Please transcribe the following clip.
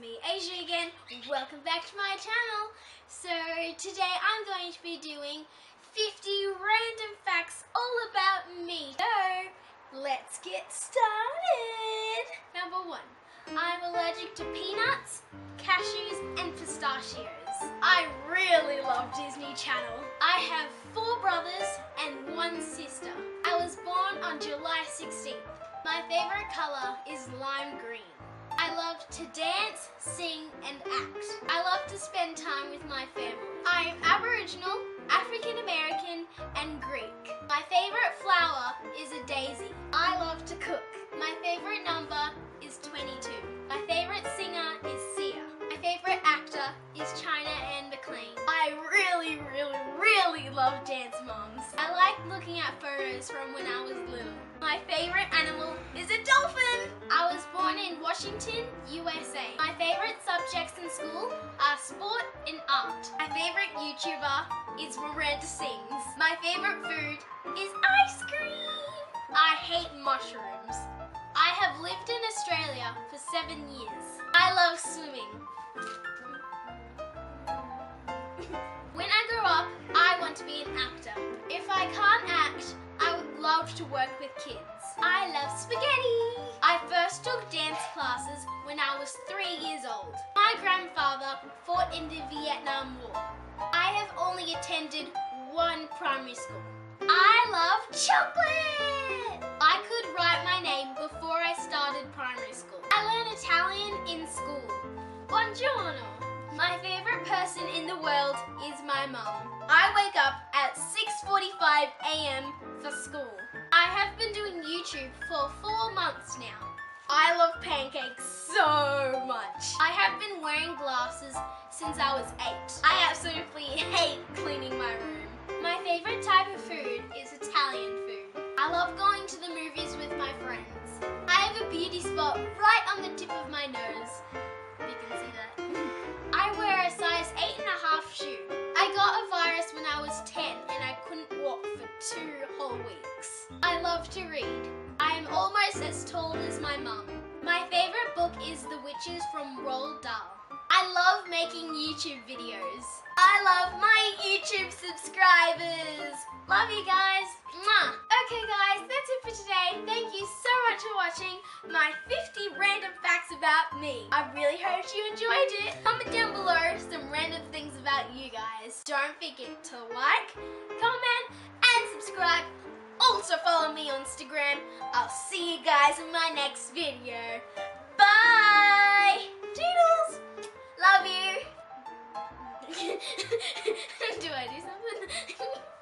me, Aijah again. Welcome back to my channel. So today I'm going to be doing 50 random facts all about me. So let's get started. Number one, I'm allergic to peanuts, cashews and pistachios. I really love Disney Channel. I have four brothers and one sister. I was born on July 16th. My favorite color is lime green. I love to dance, sing and act. I love to spend time with my family. I am Aboriginal, African American and Greek. My favorite flower is a daisy. I love to cook. My favorite number is 22. My favorite singer is Sia. My favorite actor is China Anne McClain. I really, really, really love Dance Moms. Like looking at photos from when I was little. My favorite animal is a dolphin. I was born in Washington, USA. My favorite subjects in school are sport and art. My favorite YouTuber is Miranda Sings. My favorite food is ice cream. I hate mushrooms. I have lived in Australia for seven years. I love swimming. when I grow up, I want to be an actor. If I can't act, I would love to work with kids. I love spaghetti. I first took dance classes when I was three years old. My grandfather fought in the Vietnam War. I have only attended one primary school. I love chocolate. I could write my name before I started primary school. I learned Italian in school. Buongiorno. My favorite person in the world is my mum. 6.45 a.m. for school. I have been doing YouTube for four months now. I love pancakes so much. I have been wearing glasses since I was eight. I absolutely hate cleaning my room. My favorite type of food is Italian food. I love going to the movies with my friends. I have a beauty spot right on the tip of my nose. You can see that. I wear a size eight and a half shoe. I got a virus when I was 10 love to read. I am almost as tall as my mum. My favorite book is The Witches from Roald Dahl. I love making YouTube videos. I love my YouTube subscribers. Love you guys. Mwah. Okay guys, that's it for today. Thank you so much for watching my 50 random facts about me. I really hope you enjoyed it. Comment down below some random things about you guys. Don't forget to like, comment, and subscribe. Also follow me on Instagram. I'll see you guys in my next video. Bye! Doodles! Love you! do I do something?